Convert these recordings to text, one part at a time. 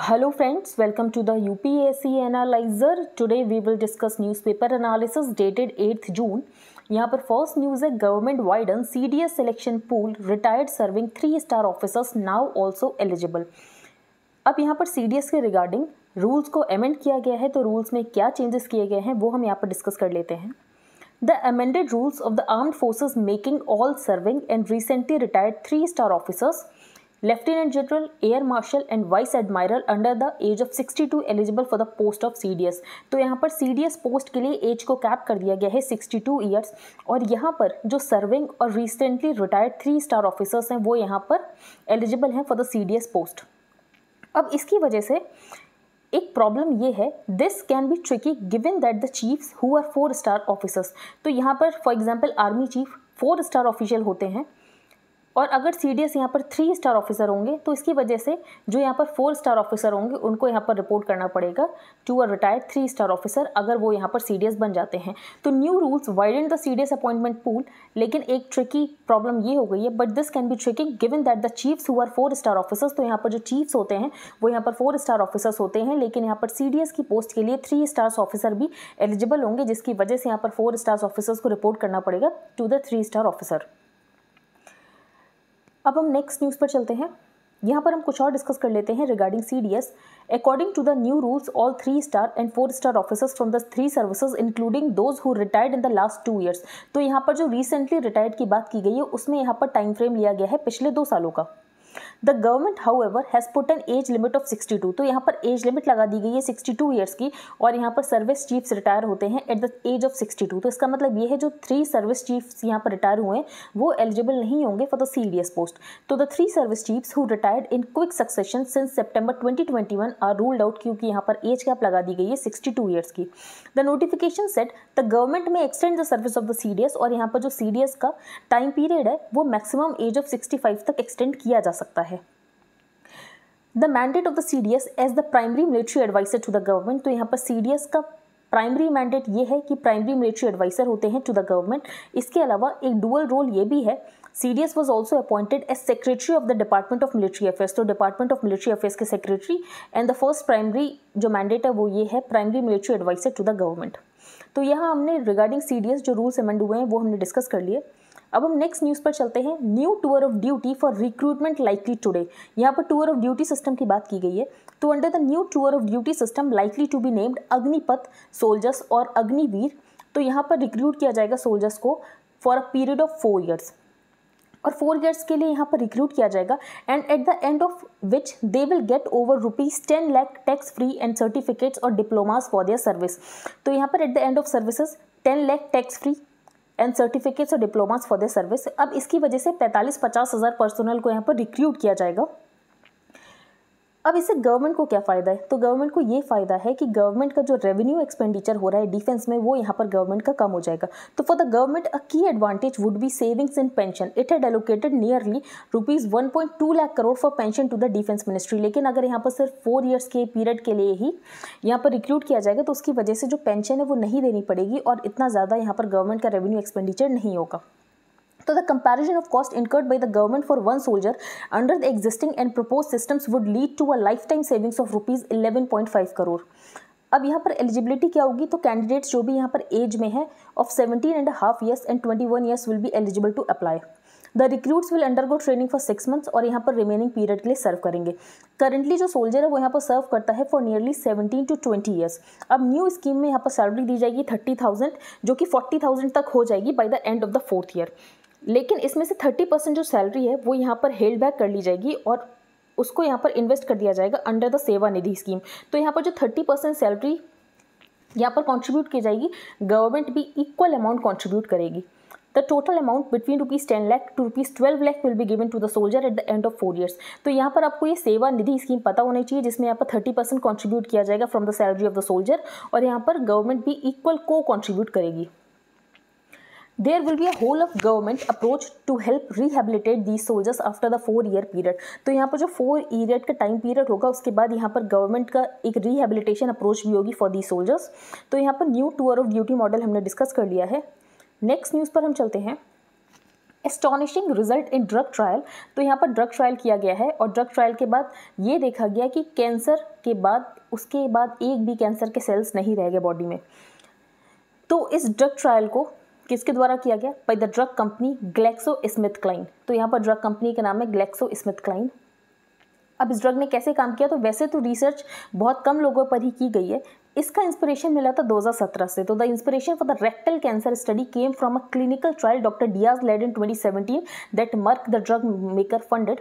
Hello friends, welcome to the UPSC Analyzer. Today we will discuss newspaper analysis dated 8th June. यहाँ पर first news है government widen C D S selection pool retired serving three star officers now also eligible अब यहाँ पर C D S के regarding rules को amend किया गया है तो रूल्स में क्या चेंजेस किए गए हैं वो हम यहाँ पर डिस्कस कर लेते हैं the amended rules of the armed forces making all serving and recently retired three star officers Lieutenant General, Air Marshal and Vice Admiral under the age of 62 eligible for the post of CDS. तो यहाँ पर CDS post के लिए age को cap कर दिया गया है 62 ईयर्स और यहाँ पर जो सर्विंग और recently retired three star officers हैं वो यहाँ पर एलिजिबल हैं फॉर द CDS पोस्ट अब इसकी वजह से एक प्रॉब्लम ये है this can be tricky given that the chiefs who are four star officers तो यहाँ पर for example army chief four star official होते हैं और अगर सी डी एस यहाँ पर थ्री स्टार ऑफिसर होंगे तो इसकी वजह से जो यहाँ पर फोर स्टार ऑफिसर होंगे, उनको यहाँ पर रिपोर्ट करना पड़ेगा to a retired three star officer अगर वो यहाँ पर सी डी एस बन जाते हैं। तो new rules widen the C D S appointment pool लेकिन एक ट्रिकी प्रॉब्लम ये हो गई है but this can be tricky given that the chiefs who are four star officers तो यहाँ पर जो चीफ्स होते हैं, वो यहाँ पर फोर स्टार ऑफिसर्स होते हैं, लेकिन यहाँ पर सी डी एस की पोस्ट के लिए थ्री स्टार्स ऑफिसर भी एलिजिबल होंगे, जिसकी वजह से यहाँ पर फोर स्टार्स ऑफिसर्स को रिपोर्ट करना पड़ेगा to the three star officer अब हम नेक्स्ट न्यूज़ पर चलते हैं। यहाँ पर हम कुछ और डिस्कस कर लेते हैं regarding C D S according to the new rules all three star and four star officers from the three services including those who retired in the last two years तो यहाँ पर जो रिसेंटली रिटायर्ड की बात की गई है, उसमें यहाँ पर टाइम फ्रेम लिया गया है पिछले दो सालों का। The government however has put an age limit of 62 तो यहाँ पर एज लिमिट लगा दी गई है 62 ईयर्स की और यहाँ पर सर्विस चीफ्स रिटायर होते हैं एट द एज ऑफ़ 62 तो इसका मतलब ये है जो थ्री सर्विस चीफ्स यहाँ पर रिटायर हुए हैं, वो एलिजिबल नहीं होंगे for the C D S post तो the three service chiefs who retired in quick succession since September twenty are ruled out क्योंकि यहाँ पर एज कैप लगा दी गई है सिक्सटी टू ईयर्स की the notification said the government में extend the service of the C और यहाँ पर जो सी का टाइम पीरियड है, वो मैक्सिमम एज ऑफ़ सिक्सटी तक एक्सटेंड किया जा सकता है। The mandate of the C D S as the primary military adviser to the government तो यहाँ पर सी डी एस का प्राइमरी मैंडेट ये है कि प्राइमरी मिलिट्री एडवाइसर होते हैं टू द गवर्नमेंट इसके अलावा एक डुअल रोल ये भी है। C D S was also appointed as secretary of the department of military affairs तो डिपार्टमेंट ऑफ़ मिलिट्री अफेयर्स के secretary and the first primary जो मैंडेट है वो ये है primary military adviser to the government तो यहाँ हमने रिगार्डिंग सी डी एस जो रूल्स अमेंड हुए हैं वो हमने डिस्कस कर लिए। अब हम नेक्स्ट न्यूज़ पर चलते हैं। New tour of duty for recruitment likely today यहाँ पर टूर ऑफ़ ड्यूटी सिस्टम की बात की गई है। तो under the new tour of duty system likely to be named Agnipath soldiers और अग्निवीर तो यहाँ पर रिक्रूट किया जाएगा सोल्जर्स को for a period of four years और फोर ईयर्स के लिए यहाँ पर रिक्रूट किया जाएगा। And at the end of which they will get over rupees ten lakh tax free and certificates और डिप्लोमास फॉर दियर सर्विस तो यहाँ पर at the end of services ten lakh tax free and certificates और diplomas for the service अब इसकी वजह से पैंतालीस पचास हज़ार पर्सनल को यहाँ पर रिक्रूट किया जाएगा। अब इससे गवर्नमेंट को क्या फ़ायदा है? तो गवर्नमेंट को ये फ़ायदा है कि गवर्नमेंट का जो रेवेन्यू एक्सपेंडिचर हो रहा है डिफेंस में, वो यहाँ पर गवर्नमेंट का कम हो जाएगा। तो for the government a key advantage would be savings in pension it had allocated nearly rupees one point two lakh crore for pension to the defence ministry लेकिन अगर यहाँ पर सिर्फ़ फोर ईयर्स के पीरियड के लिए ही यहाँ पर रिक्रूट किया जाएगा तो उसकी वजह से जो पेंशन है वो नहीं देनी पड़ेगी और इतना ज़्यादा यहाँ पर गवर्नमेंट का रेवेन्यू एक्सपेंडिचर नहीं होगा। So the comparison of cost incurred by the government for one soldier under the existing and proposed systems would lead to a lifetime savings of rupees 11.5 crore अब यहाँ पर एलिजिबिलिटी क्या होगी? तो कैंडिडेट्स जो भी यहाँ पर एज में है of 17 and half years and 21 years will be eligible to apply the recruits will undergo training for six months और यहाँ पर रिमेनिंग पीरियड के लिए सर्व करेंगे. करंटली जो सोल्जर है, वो यहाँ पर सर्व करता है for nearly seventeen to twenty years अब न्यू स्कीम में यहाँ पर सैलरी दी जाएगी थर्टी थाउज़ेंड जो कि फोर्टी थाउज़ेंड तक हो जाएगी by the end of the fourth year लेकिन इसमें से थर्टी परसेंट जो सैलरी है, वो यहाँ पर हेल्ड बैक कर ली जाएगी और उसको यहाँ पर इन्वेस्ट कर दिया जाएगा अंडर द सेवा निधि स्कीम तो यहाँ पर जो थर्टी परसेंट सैलरी यहाँ पर कॉन्ट्रीब्यूट की जाएगी गवर्नमेंट भी इक्वल अमाउंट कॉन्ट्रीब्यूट करेगी. The total amount between rupees ten lakh to rupees twelve lakh will be given to the soldier at the end of four years तो यहाँ पर आपको ये सेवा निधि स्कीम पता होनी चाहिए, जिसमें यहाँ पर थर्टी परसेंट कॉन्ट्रीब्यूट किया जाएगा from the salary of the soldier और यहाँ पर गवर्नमेंट भी इक्वल को कॉन्ट्रीब्यूट करेगी. There will be a whole of government approach to help rehabilitate the soldiers after the four year period तो यहाँ पर जो फोर ईयर का टाइम पीरियड होगा, उसके बाद यहाँ पर गवर्नमेंट का एक रिहेबिलिटेशन अप्रोच भी होगी फॉर दी सोल्जर्स तो यहाँ पर new tour of duty model हमने डिस्कस कर लिया है। नेक्स्ट न्यूज़ पर हम चलते हैं। Astonishing result in drug trial तो यहाँ पर ड्रग ट्रायल किया गया है और ड्रग ट्रायल के बाद ये देखा गया कि कैंसर के बाद, उसके बाद एक भी कैंसर के सेल्स नहीं रह गए बॉडी में। तो इस ड्रग ट्रायल को किसके द्वारा किया गया? By the drug company GlaxoSmithKline तो यहाँ पर ड्रग कंपनी का नाम है ग्लैक्सो स्मिथ क्लाइन अब इस ड्रग ने कैसे काम किया? तो वैसे तो रिसर्च बहुत कम लोगों पर ही की गई है। इसका इंस्पिरेशन मिला था 2017 से। तो the inspiration for the rectal cancer study came from a clinical trial doctor Diaz led in 2017 that Merck the drug maker funded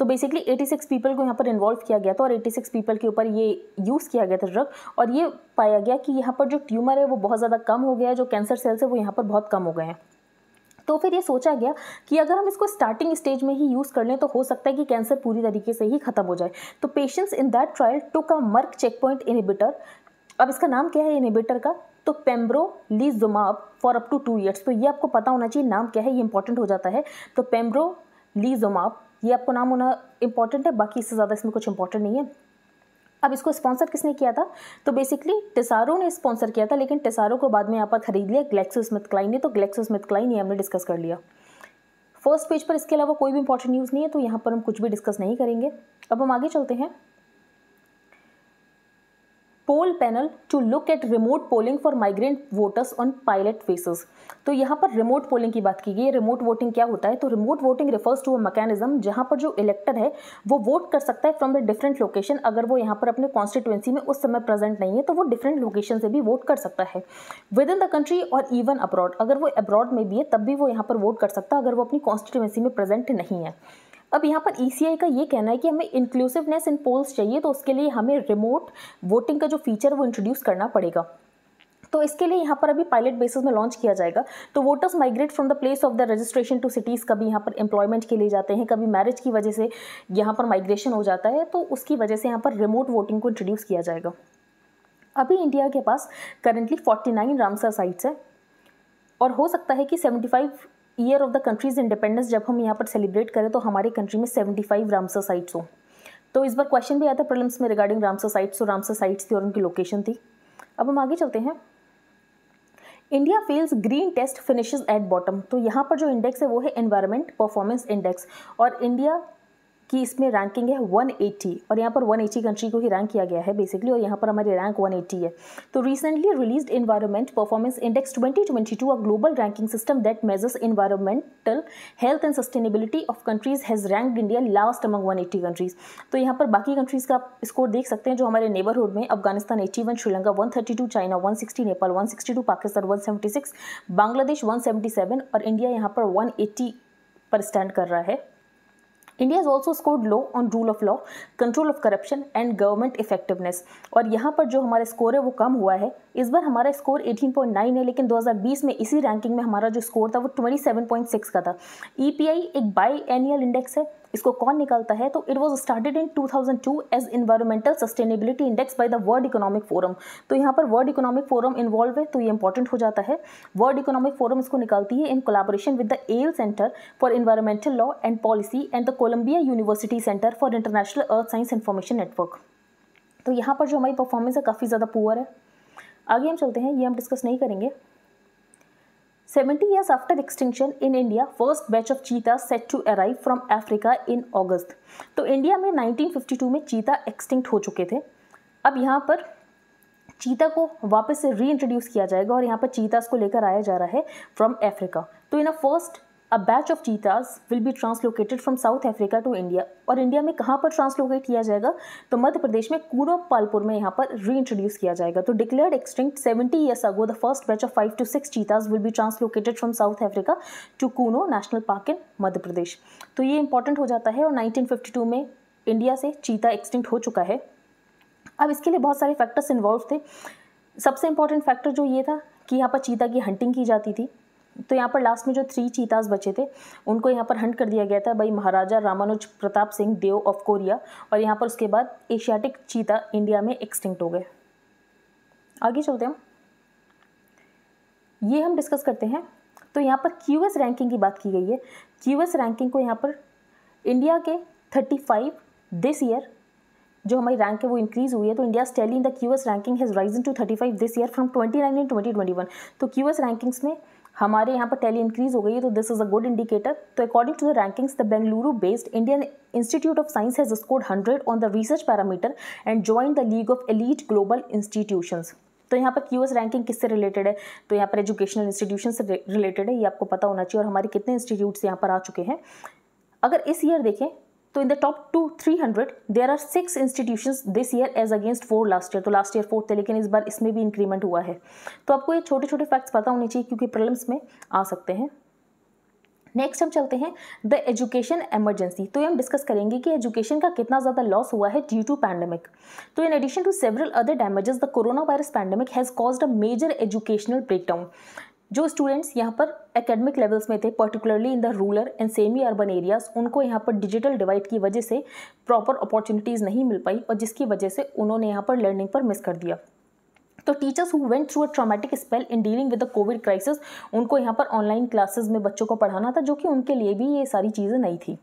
तो बेसिकली 86 पीपल को यहाँ पर इन्वॉल्व किया गया था और 86 पीपल के ऊपर ये यूज़ किया गया था ड्रग और ये पाया गया कि यहाँ पर जो ट्यूमर है वो बहुत ज़्यादा कम हो गया है, जो कैंसर सेल्स है वो यहाँ पर बहुत कम हो गए हैं। तो फिर ये सोचा गया कि अगर हम इसको स्टार्टिंग स्टेज में ही यूज़ कर लें तो हो सकता है कि कैंसर पूरी तरीके से ही खत्म हो जाए। तो patients in that trial took a Merck checkpoint inhibitor अब इसका नाम क्या है इनिबिटर का? तो pembrolizumab for up to two years तो ये आपको पता होना चाहिए, नाम क्या है, ये इंपॉर्टेंट हो जाता है। तो पेम्ब्रो लीजुमाब ये आपको नाम होना इंपॉर्टेंट है, बाकी इससे ज़्यादा इसमें कुछ इंपॉर्टेंट नहीं है। अब इसको स्पॉन्सर किसने किया था? तो बेसिकली टेसारो ने स्पॉन्सर किया था, लेकिन टेसारो को बाद में यहाँ पर खरीद लिया ग्लेक्सो स्मिथ क्लाइन ने तो ग्लेक्सो स्मिथ क्लाइन ये हमने डिस्कस कर लिया। फ़र्स्ट पेज पर इसके अलावा कोई भी इंपॉर्टेंट न्यूज़ नहीं है तो यहाँ पर हम कुछ भी डिस्कस नहीं करेंगे। अब हम आगे चलते हैं। Poll panel to look at remote polling for migrant voters on pilot phases तो यहाँ पर रिमोट पोलिंग की बात की गई है। रिमोट वोटिंग क्या होता है? तो remote voting refers to a mechanism जहाँ पर जो इलेक्टर है, वो वोट कर सकता है फ्रॉम द डिफरेंट लोकेशन अगर वो यहाँ पर अपने कॉन्स्टिट्यूंसी में उस समय प्रेजेंट नहीं है तो वो डिफरेंट लोकेशन से भी वोट कर सकता है। विद इन द कंट्री और इवन अब्रॉड अगर वो अब्रॉड में भी है, तब भी वो यहाँ पर वोट कर सकता है, अगर वो अपनी कॉन्स्टिट्यूंसी में प्रेजेंट नहीं है। अब यहाँ पर ईसीआई का ये कहना है कि हमें इंक्लूसिवनेस इन पोल्स चाहिए तो उसके लिए हमें रिमोट वोटिंग का जो फीचर वो इंट्रोड्यूस करना पड़ेगा। तो इसके लिए यहाँ पर अभी पायलट बेसिस में लॉन्च किया जाएगा। तो voters migrate from the place of the registration to cities कभी यहाँ पर एम्प्लॉयमेंट के लिए जाते हैं, कभी मैरिज की वजह से यहाँ पर माइग्रेशन हो जाता है तो उसकी वजह से यहाँ पर रिमोट वोटिंग को इंट्रोड्यूस किया जाएगा। अभी इंडिया के पास करेंटली 49 रामसर साइट्स है, और हो सकता है कि 75 year of the country's independence जब हम यहाँ पर सेलिब्रेट करें तो हमारे कंट्री में सेवेंटी फाइव रामसर साइट्स हों। तो इस बार क्वेश्चन भी आया था प्रॉब्लम्स में रिगार्डिंग रामसर साइट्स और रामसर साइट्स थी और उनकी लोकेशन थी। अब हम आगे चलते हैं। India fails green test finishes at bottom तो यहाँ पर जो इंडेक्स है, वो है एनवायरमेंट परफॉर्मेंस इंडेक्स और इंडिया कि इसमें रैंकिंग है 180 और यहाँ पर 180 कंट्री को ही रैंक किया गया है बेसिकली और यहाँ पर हमारी रैंक 180 है। तो recently released environment performance index 2022 a global ranking system that measures environmental health and sustainability of countries has ranked India last among 180 countries तो यहाँ पर बाकी कंट्रीज़ का स्कोर देख सकते हैं, जो हमारे नेबरहुड में Afghanistan eighty Sri Lanka one China one Nepal one Pakistan one Bangladesh one और इंडिया यहाँ पर वन पर स्टैंड कर रहा है। India is also scored low on rule of law control of corruption and government effectiveness और यहाँ पर जो हमारा स्कोर है वो कम हुआ है। इस बार हमारा स्कोर 18.9 है, लेकिन 2020 में इसी रैंकिंग में हमारा जो स्कोर था वो 27.6 का था। ई e एक बाई एनुअल इंडेक्स है इसको कौन निकालता है? तो it was started in 2002 as environmental sustainability index by the World Economic Forum तो यहाँ पर वर्ल्ड इकोनॉमिक फोरम इन्वॉल्व है तो ये इंपॉर्टेंट हो जाता है। वर्ल्ड इकोनॉमिक फोरम इसको निकालती है in collaboration with the Yale Centre for Environmental Law and Policy and the Columbia University Centre for International Earth Science Information Network तो यहाँ पर जो हमारी परफॉर्मेंस है, काफ़ी ज़्यादा पुअर है। आगे हम चलते हैं, ये हम डिस्कस नहीं करेंगे। 70 years after extinction in India, first batch of cheetahs set to arrive from Africa in August. तो इंडिया में 1952 में चीता एक्सटिंक्ट हो चुके थे अब यहाँ पर चीता को वापस से री इंट्रोड्यूस किया जाएगा और यहाँ पर चीतास को लेकर आया जा रहा है फ्रॉम अफ्रीका तो in a first a batch of cheetahs will be translocated from South Africa to India और इंडिया में कहाँ पर ट्रांसलोकेट किया जाएगा? तो मध्य प्रदेश में कूरो पालपुर में यहाँ पर री इंट्रोड्यूस किया जाएगा। तो declared extinct seventy years ago the first batch of five to six cheetahs will be translocated from South Africa to Kuno National Park in Madhya Pradesh. तो ये इंपॉर्टेंट हो जाता है और नाइनटीन फिफ्टी टू में इंडिया से चीता extinct हो चुका है। अब इसके लिए बहुत सारे फैक्टर्स इन्वॉल्व थे। सबसे इंपॉर्टेंट फैक्टर जो ये था कि यहाँ पर चीता की हंटिंग की जाती थी। तो यहाँ पर लास्ट में जो थ्री चीताज बचे थे, उनको यहाँ पर हंट कर दिया गया था भाई महाराजा रामानुज प्रताप सिंह, देव ऑफ़ कोरिया और यहाँ पर उसके बाद एशियाटिक चीता इंडिया में एक्सटिंक्ट हो गए। आगे चलते हैं ये हम डिस्कस करते हैं। तो यहाँ पर क्यूएस रैंकिंग की बात की गई है। क्यू रैंकिंग को यहाँ पर इंडिया के थर्टी फाइव दिस ईयर जो हमारी रैंक है वो इंक्रीज हुई है। तो India steadily in the Q S ranking has risen to thirty five this year from twenty nine in twenty twenty one तो क्यू एस रैंकिंग्स में हमारे यहाँ पर टैली इंक्रीज हो गई है तो this is a good indicator तो according to the rankings the Bengaluru based Indian Institute of Science has scored hundred on the research parameter and join the league of elite global institutions तो यहाँ पर QS ranking किससे related है? तो यहाँ पर educational institution से related है, ये आपको पता होना चाहिए और हमारे कितने इंस्टीट्यूट्स यहाँ पर आ चुके हैं। अगर इस ईयर देखें तो in the top two three hundred there are six institution this year as against four last year तो लास्ट ईयर फोर्थ थे लेकिन इस बार इसमें भी इंक्रीमेंट हुआ है। तो आपको ये छोटे छोटे फैक्ट्स पता होने चाहिए, क्योंकि प्रॉब्लम्स में आ सकते हैं। नेक्स्ट हम चलते हैं द एजुकेशन एमरजेंसी तो ये हम डिस्कस करेंगे कि एजुकेशन का कितना ज़्यादा लॉस हुआ है ड्यू टू पैंडमिक तो in addition to several other damages the corona virus pandemic has caused a major educational breakdown जो स्टूडेंट्स यहाँ पर एकेडमिक लेवल्स में थे particularly in the rural and semi urban areas उनको यहाँ पर डिजिटल डिवाइड की वजह से प्रॉपर अपॉर्चुनिटीज़ नहीं मिल पाई और जिसकी वजह से उन्होंने यहाँ पर लर्निंग पर मिस कर दिया। तो teachers who went through a traumatic spell in dealing with the covid crisis उनको यहाँ पर ऑनलाइन क्लासेस में बच्चों को पढ़ाना था, जो कि उनके लिए भी ये सारी चीज़ें नहीं थी।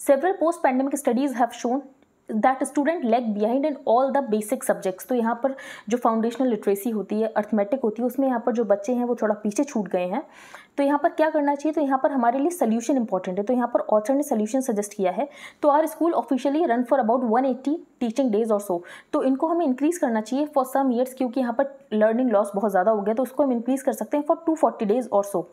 Several post pandemic studies have shown that student lag behind in all the basic subjects तो यहाँ पर जो फाउंडेशनल लिटरेसी होती है अर्थमेटिक होती है, उसमें यहाँ पर जो बच्चे हैं वो थोड़ा पीछे छूट गए हैं। तो यहाँ पर क्या करना चाहिए? तो यहाँ पर हमारे लिए सोल्यूशन इंपॉर्टेंट है। तो यहाँ पर ऑथर ने सोल्यूशन सजेस्ट किया है। तो our schools officially run for about 180 teaching days और सो तो इनको हमें इंक्रीज करना चाहिए फॉर सम ईयर्स क्योंकि यहाँ पर लर्निंग लॉस बहुत ज़्यादा हो गया। तो उसको हम इंक्रीज कर सकते हैं फॉर टू डेज़ और सो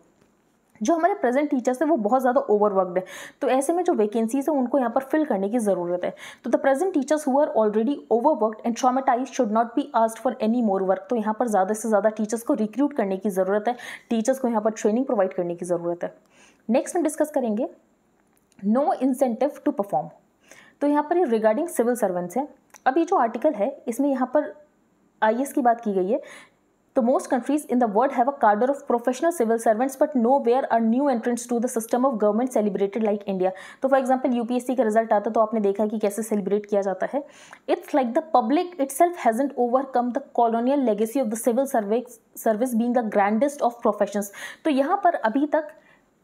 जो हमारे प्रेजेंट टीचर्स हैं, वो बहुत ज़्यादा ओवरवर्कड है। तो ऐसे में जो वैकेंसीज है, उनको यहाँ पर फिल करने की ज़रूरत है। तो the present teachers who are already overworked and traumatize should not be asked for any more work तो यहाँ पर ज़्यादा से ज़्यादा टीचर्स को रिक्रूट करने की ज़रूरत है। टीचर्स को यहाँ पर ट्रेनिंग प्रोवाइड करने की ज़रूरत है। नेक्स्ट हम डिस्कस करेंगे नो इंसेंटिव टू परफॉर्म तो यहाँ पर ये रिगार्डिंग सिविल सर्वेंट्स है। अब ये जो आर्टिकल है, इसमें यहाँ पर आईएएस की बात की गई है। तो most countries in the world have a cadre of professional civil servants but nowhere a new entrance to the system of government celebrated like India तो for example U P UPSC का result आता तो आपने देखा कि कैसे celebrate किया जाता है। It's like the public itself hasn't overcome the colonial legacy of the civil service service being the grandest of profession तो यहाँ पर अभी तक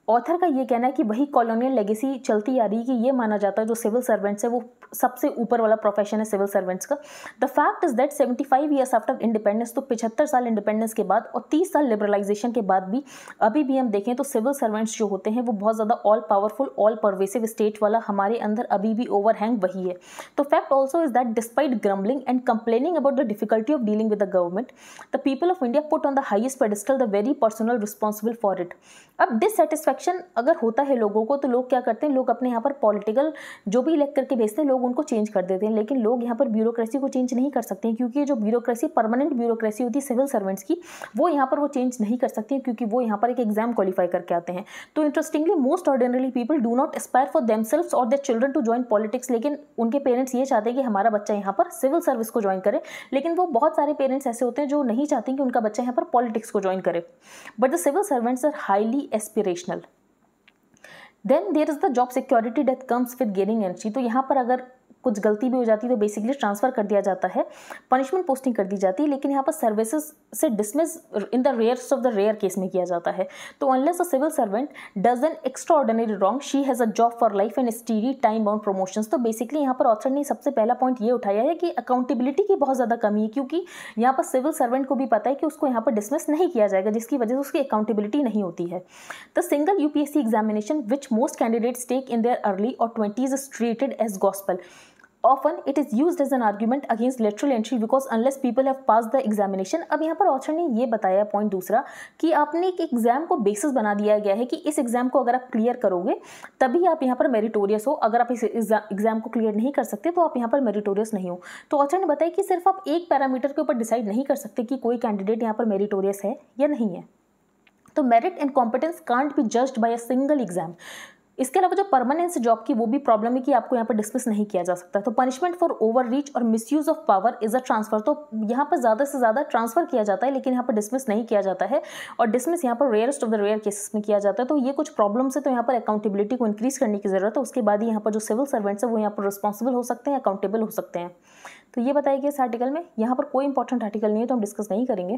ऑथर का ये कहना है कि वही कॉलोनियल लेगेसी चलती आ रही है कि ये माना जाता है जो सिविल सर्वेंट्स है, वो सबसे ऊपर वाला प्रोफेशन है सिविल सर्वेंट्स का। The fact is that seventy five years after independence तो पिछहत्तर साल इंडिपेंडेंस के बाद और तीस साल लिबरलाइजेशन के बाद भी, अभी भी हम देखें तो सिविल सर्वेंट्स जो होते हैं, वो बहुत ज़्यादा all powerful all pervasive state वाला हमारे अंदर अभी भी ओवर हैंग वही है। तो fact also is that despite grumbling and complaining about the difficulty of dealing with the government the people of India put on the highest pedestal the very personnel responsible for it अब dissatisfaction अगर होता है लोगों को तो लोग क्या करते हैं? लोग अपने यहाँ पर पॉलिटिकल जो भी इलेक्ट करके भेजते हैं, लोग उनको चेंज कर देते हैं। लेकिन लोग यहाँ पर ब्यूरोक्रेसी को चेंज नहीं कर सकते हैं, क्योंकि जो ब्यूरोक्रेसी परमानेंट ब्यूरोक्रेसी होती है सिविल सर्वेंट्स की, वो यहाँ पर वो चेंज नहीं कर सकती क्योंकि वो यहाँ पर एक एग्ज़ाम क्वालिफाई करके आते हैं। तो interestingly most ordinary people do not aspire for themselves और their children to join politics लेकिन उनके पेरेंट्स ये चाहते हैं कि हमारा बच्चा यहाँ पर सिविल सर्विस को ज्वाइन करे। लेकिन वो बहुत सारे पेरेंट्स ऐसे होते हैं जो नहीं चाहते कि उनका बच्चा यहाँ पर पॉलिटिक्स को ज्वाइन करे। But the civil servants are highly aspirational then there is the job security that comes with gaining entry तो यहाँ पर अगर कुछ गलती भी हो जाती है तो बेसिकली ट्रांसफ़र कर दिया जाता है। पनिशमेंट पोस्टिंग कर दी जाती है, लेकिन यहाँ पर सर्विसेज़ से dismiss in the rarest of the rare case में किया जाता है। तो unless a civil servant does an extraordinary wrong she has a job for life and steady time bound promotions तो बेसिकली यहाँ पर ऑथर ने सबसे पहला पॉइंट ये उठाया है कि अकाउंटेबिलिटी की बहुत ज़्यादा कमी है, क्योंकि यहाँ पर सिविल सर्वेंट को भी पता है कि उसको यहाँ पर डिसमिस नहीं किया जाएगा, जिसकी वजह से उसकी अकाउंटेबिलिटी नहीं होती है। The single UPSC examination which most candidates take in their early और twenties is treated as gospel often it is use as an argument against lateral entry because unless people have pass the examination अब यहाँ पर author ने ये बताया point दूसरा कि आपने एक एग्ज़ाम को बेसिस बना दिया गया है कि इस एग्ज़ाम को अगर आप क्लियर करोगे, तभी आप यहाँ पर मेरिटोरियस हो। अगर आप इस एग्ज़ाम को क्लियर नहीं कर सकते तो आप यहाँ पर मेरिटोरियस नहीं हो। तो ऑथर ने बताया कि सिर्फ़ आप एक पैरामीटर के ऊपर डिसाइड नहीं कर सकते कि कोई कैंडिडेट यहाँ पर मेरिटोरियस है या नहीं है। तो merit and competence can't be judged by a single exam इसके अलावा जो परमानेंस जॉब की, वो भी प्रॉब्लम है कि आपको यहाँ पर डिस्कस नहीं किया जा सकता। तो पनिशमेंट फॉर ओवर रीच और misuse of power is a transfer तो यहाँ पर ज़्यादा से ज़्यादा ट्रांसफ़र किया जाता है, लेकिन यहाँ पर डिसमिस नहीं किया जाता है और डिसमिस यहाँ पर rarest of the rare cases में किया जाता है। तो ये कुछ प्रॉब्लम्स है तो यहाँ पर अकाउंटेबिलिटी को इंक्रीज करने की ज़रूरत है। उसके बाद ही यहाँ पर जो सिविल सर्वेंट्स है, वो यहाँ पर रिस्पॉन्सिबल हो सकते हैं अकाउंटेबल हो सकते हैं। तो ये बताया गया इस आर्टिकल में, यहाँ पर कोई इंपॉर्टेंट आर्टिकल नहीं है तो हम डिस्कस नहीं करेंगे।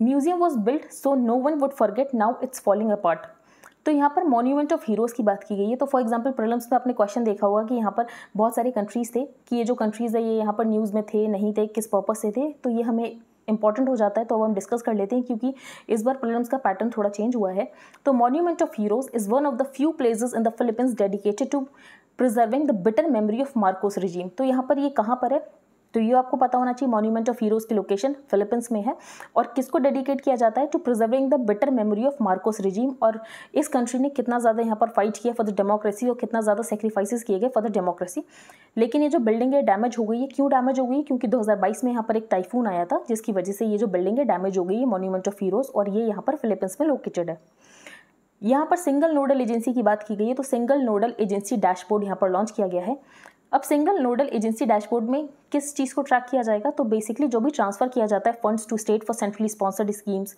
Museum was built so no one would forget now it's falling apart तो यहाँ पर मॉन्यूमेंट ऑफ़ हीरोज़ की बात की गई है। तो फॉर एग्ज़ाम्पल प्रॉब्लम्स में आपने क्वेश्चन देखा होगा कि यहाँ पर बहुत सारे कंट्रीज़ थे कि ये जो कंट्रीज़ है, ये यहाँ पर न्यूज़ में थे, नहीं थे, किस पर्पज़ से थे तो ये हमें इंपॉर्टेंट हो जाता है। तो अब हम डिस्कस कर लेते हैं क्योंकि इस बार प्रिलिम्स का पैटर्न थोड़ा चेंज हुआ है। तो monument of heroes is one of the few places in the Philippines dedicated to preserving the bitter memory of Marcos regime तो यहाँ पर ये कहाँ पर है? तो ये आपको पता होना चाहिए मॉन्यूमेंट ऑफ़ हीरोज की लोकेशन फिलीपींस में है और किसको डेडिकेट किया जाता है? To preserving the better memory of Marcos regime और इस कंट्री ने कितना ज़्यादा यहाँ पर फाइट किया फॉर द डेमोक्रेसी और कितना ज़्यादा सेक्रीफाइसेस किए गए फॉर द डेमोक्रेसी लेकिन ये जो बिल्डिंग है डैमेज हो गई है। क्यों डैमेज हो गई है? क्योंकि 2022 में यहाँ पर एक टाइफून आया था, जिसकी वजह से ये जो बिल्डिंग है डैमेज हो गई है मॉन्यूमेंट ऑफ़ हीरोज और ये यहाँ पर फिलीपींस में लोकेटेड है। यहाँ पर सिंगल नोडल एजेंसी की बात की गई है तो सिंगल नोडल एजेंसी डैशबोर्ड यहाँ पर लॉन्च किया गया है। अब सिंगल नोडल एजेंसी डैशबोर्ड में किस चीज़ को ट्रैक किया जाएगा? तो बेसिकली जो भी ट्रांसफ़र किया जाता है funds to state for centrally sponsored schemes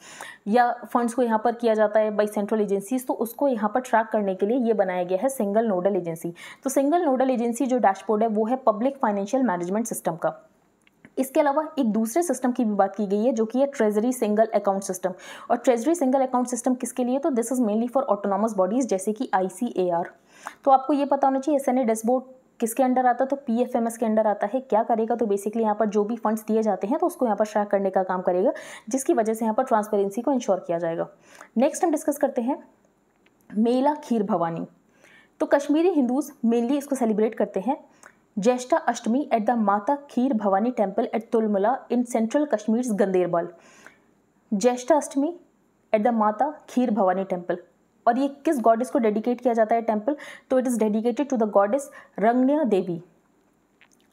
या फंड्स को यहाँ पर किया जाता है बाई सेंट्रल एजेंसीज तो उसको यहाँ पर ट्रैक करने के लिए ये बनाया गया है सिंगल नोडल एजेंसी तो सिंगल नोडल एजेंसी जो डैशबोर्ड है वो है पब्लिक फाइनेंशियल मैनेजमेंट सिस्टम का. इसके अलावा एक दूसरे सिस्टम की भी बात की गई है जो कि है ट्रेजरी सिंगल अकाउंट सिस्टम और ट्रेजरी सिंगल अकाउंट सिस्टम किसके लिए? तो this is mainly for autonomous bodies जैसे कि ICAR तो आपको ये पता होना चाहिए एस एन ए डैशबोर्ड किसके अंडर आता है? तो पी एफ़ एम एस के अंडर आता है। क्या करेगा? तो बेसिकली यहाँ पर जो भी फंड्स दिए जाते हैं तो उसको यहाँ पर ट्रैक करने का काम करेगा, जिसकी वजह से यहाँ पर ट्रांसपेरेंसी को इंश्योर किया जाएगा। नेक्स्ट हम डिस्कस करते हैं, मेला खीर भवानी। तो कश्मीरी हिंदूज मेनली इसको सेलिब्रेट करते हैं। Jyeshtha Ashtami at the Mata Kheer Bhawani temple at Tulmulla in central Kashmir Ganderbal Jyeshtha Ashtami at the Mata Kheer Bhawani temple और ये किस गॉडेस को डेडिकेट किया जाता है टेंपल तो it is dedicated to the goddess Ragnya Devi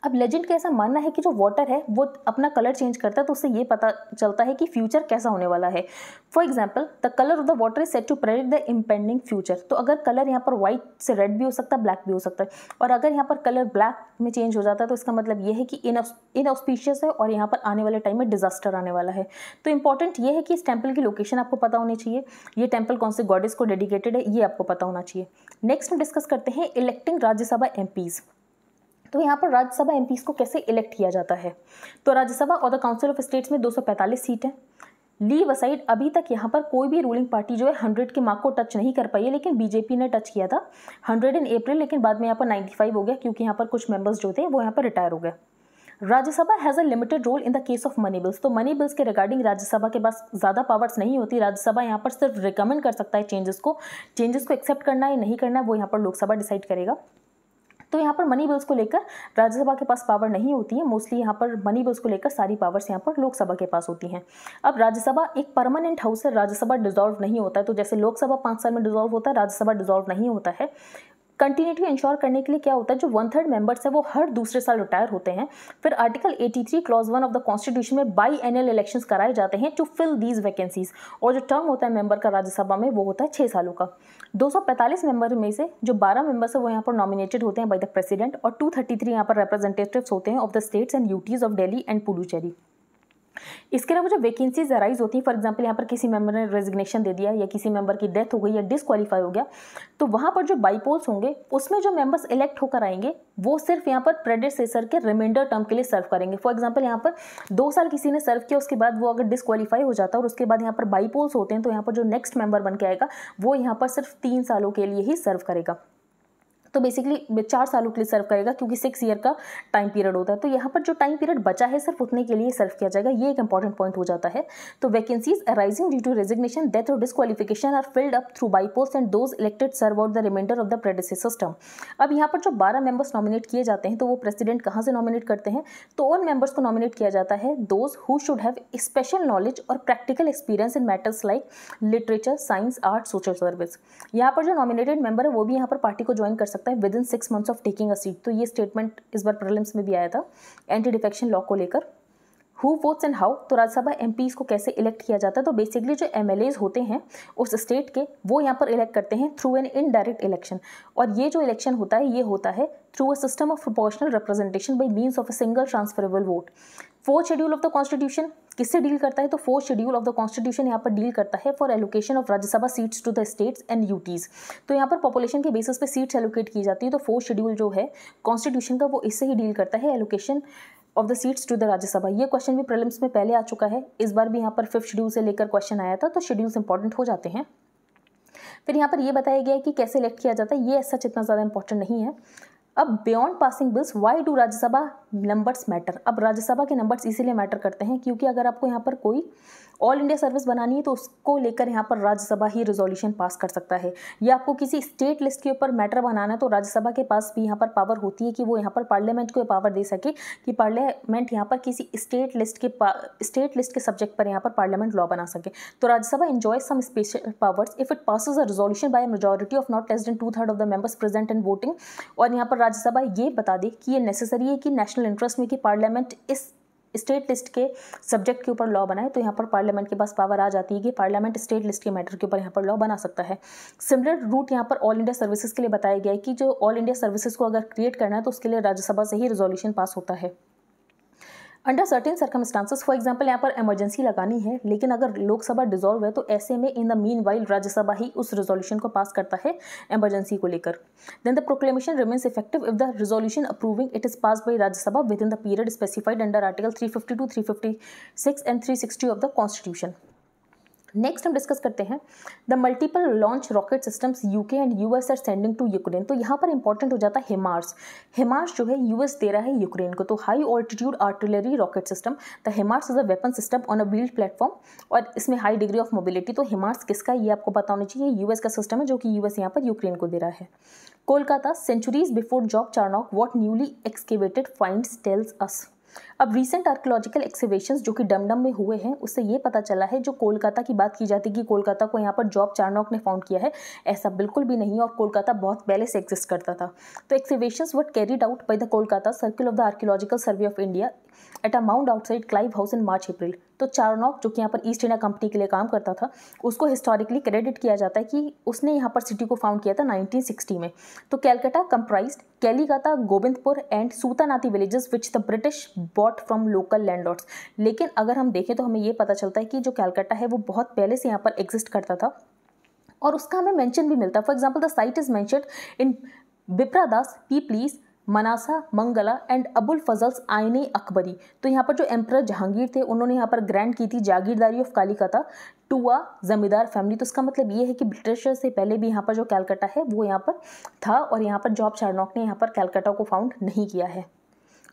अब legend का ऐसा मानना है कि जो वाटर है, वो अपना कलर चेंज करता है तो उससे ये पता चलता है कि फ्यूचर कैसा होने वाला है। For example the colour of the water is set to predict the impending future तो अगर कलर यहाँ पर व्हाइट से रेड भी हो सकता है ब्लैक भी हो सकता है। और अगर यहाँ पर कलर ब्लैक में चेंज हो जाता है तो इसका मतलब ये है कि इन इनऑस्पिशियस है और यहाँ पर आने वाले टाइम में डिजास्टर आने वाला है। तो इंपॉर्टेंट ये है कि इस टेंपल की लोकेशन आपको पता होनी चाहिए। ये टेंपल कौन से गॉडेस को डेडिकेटेड है, ये आपको पता होना चाहिए। नेक्स्ट हम डिस्कस करते हैं इलेक्टिंग राज्यसभा एम तो यहाँ पर राज्यसभा एम को कैसे इलेक्ट किया जाता है? तो राज्यसभा और द काउंसिल ऑफ़ स्टेट्स में 245 सीट है। लीव असाइड अभी तक यहाँ पर कोई भी रूलिंग पार्टी जो है हंड्रेड के मार्क को टच नहीं कर पाई है, लेकिन बीजेपी ने टच किया था। हंड्रेड इन अप्रैल लेकिन बाद में यहाँ पर नाइन्टी फाइव हो गया, क्योंकि यहाँ पर कुछ मेंबर्स जो थे, वो यहाँ पर रिटायर हो गए। Rajya Sabha has a limited role in the case of money bills तो मनी बिल्स के रिगार्डिंग राज्यसभा के पास ज़्यादा पावर्स नहीं होती। राज्यसभा यहाँ पर सिर्फ़ रिकमेंड कर सकता है चेंजेस को। चेंजेस को एक्सेप्ट करना है, नहीं करना है, वो यहाँ पर लोकसभा डिसाइड करेगा। तो यहाँ पर मनी बिल्स को लेकर राज्यसभा के पास पावर नहीं होती है। मोस्टली यहाँ पर मनी बिल्स को लेकर सारी पावर्स यहाँ पर लोकसभा के पास होती हैं। अब राज्यसभा एक परमानेंट हाउस है। राज्यसभा डिजॉल्व नहीं होता है। तो जैसे लोकसभा पाँच साल में डिजॉल्व होता है, राज्यसभा डिजॉल्व नहीं होता है। कंटिन्यूटी इंश्योर करने के लिए क्या होता है? जो वन थर्ड मेंबर्स है, वो हर दूसरे साल रिटायर होते हैं। फिर article 83 clause one of the constitution में बाई एनुअल इलेक्शन कराए जाते हैं टू फिल दीज वैकेंसीज और जो टर्म होता है मेंबर का राज्यसभा में, वो होता है छः सालों का। 245 मेंबर में से जो 12 मेंबर्स है, वो यहाँ पर नॉमिनेटेड होते हैं बाई द प्रेसिडेंट और 233 यहाँ पर रिप्रेजेंटेटिव्स होते हैं of the states and UTs of Delhi and Puducherry इसके अलावा जो वैकेंसीज अराइज होती हैं फॉर एग्ज़ाम्पल यहाँ पर किसी मेंबर ने रेजिग्नेशन दे दिया या किसी मेंबर की डेथ हो गई या डिसक्वालीफाई हो गया तो वहाँ पर जो बाईपोल्स होंगे, उसमें जो मेंबर्स इलेक्ट होकर आएँगे, वो सिर्फ़ यहाँ पर प्रेडेसेसर के रिमाइंडर टर्म के लिए सर्व करेंगे। फॉर एग्ज़ाम्पल यहाँ पर दो साल किसी ने सर्व किया, उसके बाद वो अगर डिसक्वालीफाई हो जाता है और उसके बाद यहाँ पर बाईपोल्स होते हैं तो यहाँ पर जो नेक्स्ट मेंबर बन के आएगा, वो यहाँ पर सिर्फ़ तीन सालों के लिए ही सर्व करेगा। तो बेसिकली चार सालों के लिए सर्व करेगा, क्योंकि सिक्स ईयर का टाइम पीरियड होता है। तो यहाँ पर जो टाइम पीरियड बचा है, सिर्फ़ उतने के लिए सर्व किया जाएगा। ये एक इंपॉर्टेंट पॉइंट हो जाता है। तो vacancies arising due to resignation death और disqualification are filled up through by post and those elected serve out the remainder of the predecessor system अब यहाँ पर जो बारह मेंबर्स नॉमिनेट किए जाते हैं तो वो प्रेसिडेंट कहाँ से नॉमिनेट करते हैं? तो उन मेंबर्स को नॉमिनेट किया जाता है those who should have special knowledge और practical experience in matters like literature science art social service यहाँ पर जो नॉमिनेटेड मेंबर है, वो भी यहाँ पर पार्टी को ज्वाइन कर सकता है within six month chance of taking a seat तो ये स्टेटमेंट इस बार प्रिलिम्स में भी आया था एंटी डिफेक्शन लॉ को लेकर। हु वोट्स एंड हाउ तो राज्यसभा एम को कैसे इलेक्ट किया जाता है? तो बेसिकली जो एम होते हैं, उस स्टेट के, वो यहाँ पर इलेक्ट करते हैं थ्रू एन इनडायरेक्ट इलेक्शन और ये जो इलेक्शन होता है, ये होता है through a system of proportional representation by means of a single transferable vote fourth schedule of the constitution किससे डील करता है? तो fourth schedule of the constitution यहाँ पर डील करता है for allocation of Rajya Sabha seats to the states and UTs तो यहाँ पर पॉपुलेशन के बेसिस पे सीट्स एलोकेट की जाती है तो फोर्थ शेड्यूल जो है कॉन्स्टिट्यूशन का वो इससे ही डील करता है allocation of the seats to the Rajya Sabha ये क्वेश्चन भी प्रिलिम्स में पहले आ चुका है। इस बार भी यहाँ पर फिफ्थ शेड्यूल से लेकर क्वेश्चन आया था तो शेड्यूल्स इंपॉर्टेंट हो जाते हैं। फिर यहाँ पर यह बताया गया है कि कैसे इलेक्ट किया जाता है, ये ऐसा इतना ज़्यादा इंपॉर्टेंट नहीं है। अब beyond passing bills why do Rajya Sabha numbers matter अब राज्यसभा के नंबर्स इसीलिए मैटर करते हैं क्योंकि अगर आपको यहाँ पर कोई ऑल इंडिया सर्विस बनानी है तो उसको लेकर यहाँ पर राज्यसभा ही रिजोल्यूशन पास कर सकता है। या आपको किसी स्टेट लिस्ट के ऊपर मैटर बनाना है तो राज्यसभा के पास भी यहाँ पर पावर होती है कि वो यहाँ पर पार्लियामेंट को पावर दे सके कि पार्लियामेंट यहाँ पर किसी स्टेट लिस्ट के स्टेट लिस्ट के सब्जेक्ट पर यहाँ पर पार्लियामेंट लॉ बना सके। तो Rajya Sabha enjoy some special powers if it passes a resolution by majority of not less than two third of the members present in voting और यहाँ पर राज्यसभा ये बता दे कि ये नेसेसरी है कि नेशनल इंटरेस्ट में कि पार्लियामेंट इस स्टेट लिस्ट के सब्जेक्ट के ऊपर लॉ बनाए तो यहाँ पर पार्लियामेंट के पास पावर आ जाती है कि पार्लियामेंट स्टेट लिस्ट के मैटर के ऊपर यहाँ पर लॉ बना सकता है। सिमिलर रूट यहाँ पर ऑल इंडिया सर्विसेज़ के लिए बताया गया है कि जो ऑल इंडिया सर्विसेज़ को अगर क्रिएट करना है तो उसके लिए राज्यसभा से ही रिजोल्यूशन पास होता है। Under certain circumstances for example यहाँ पर इमरजेंसी लगानी है, लेकिन अगर लोकसभा डिजोल्व है तो ऐसे में in the meanwhile Rajya Sabha ही उस रेजोल्यूशन को पास करता है इमरजेंसी को लेकर। Then the proclamation remains effective if the resolution approving it is pass by Rajya Sabha within the period specified under article three fifty two three fifty six and three sixty of the constitution next हम discuss करते हैं the multiple launch rocket systems UK and US are sending to Ukraine तो यहाँ पर important हो जाता है HIMARS HIMARS जो है यूएस दे रहा है यूक्रेन को. तो high altitude artillery rocket system the HIMARS is a weapon system on a build platform और इसमें हाई डिग्री ऑफ़ मोबिलिटी तो हिमार्स किसका ये आपको पता होना चाहिए यूएस का सिस्टम है जो कि यूएस यहाँ पर यूक्रेन को दे रहा है. Kolkata centuries before Job Charnock what newly excavated find tells us अब रीसेंट आर्कोलॉजिकल एक्सिवेशन जो कि डमडम में हुए हैं, उससे ये पता चला है, जो कोलकाता की बात की जाती है कि कोलकाता को यहाँ पर जॉब चारनॉक ने फाउंड किया है, ऐसा बिल्कुल भी नहीं और कोलकाता बहुत पहले से एग्जिस्ट करता था। तो excavation what carried out by the Kolkata circle of the archaeological survey of India at a mound outside Clive House in March, April. तो चारनॉक, जो कि यहाँ पर ईस्ट इंडिया कंपनी के लिए काम करता था, उसको हिस्टोरिकली क्रेडिट किया जाता है कि उसने यहाँ पर सिटी को फाउंड किया था 1960 में। तो Calcutta comprise Kalikata, Gobindapur and Sutanuti villages which the British bought from local landlords लेकिन अगर हम देखें तो हमें ये पता चलता है कि जो कैलकाटा है, वो बहुत पहले से यहाँ पर एग्जिस्ट करता था। और उसका हमें मेंशन भी मिलता है। For example the site is mentioned in Bipradas Piplai Manasa, Mangala and Abul Fazl's Ain-i Akbari. तो यहाँ पर जो एम्पर जहांगीर थे, उन्होंने यहाँ पर ग्रैंड की थी जागीरदारी ऑफ़ कालिकता टू अ जमींदार फैमिली। तो इसका मतलब ये है कि ब्रिटिशर से पहले भी यहाँ पर जो कैलकाटा है, वो यहाँ पर था और यहाँ पर जॉब चारनॉक ने यहाँ पर कैलकाटा को फाउंड नहीं किया है।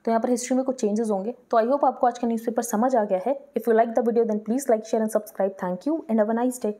तो यहाँ पर हिस्ट्री में कुछ चेंजेस होंगे। तो आई होप आपको आज का न्यूज़पेपर समझ आ गया है। If you like the video then please like share and subscribe thank you and have a nice day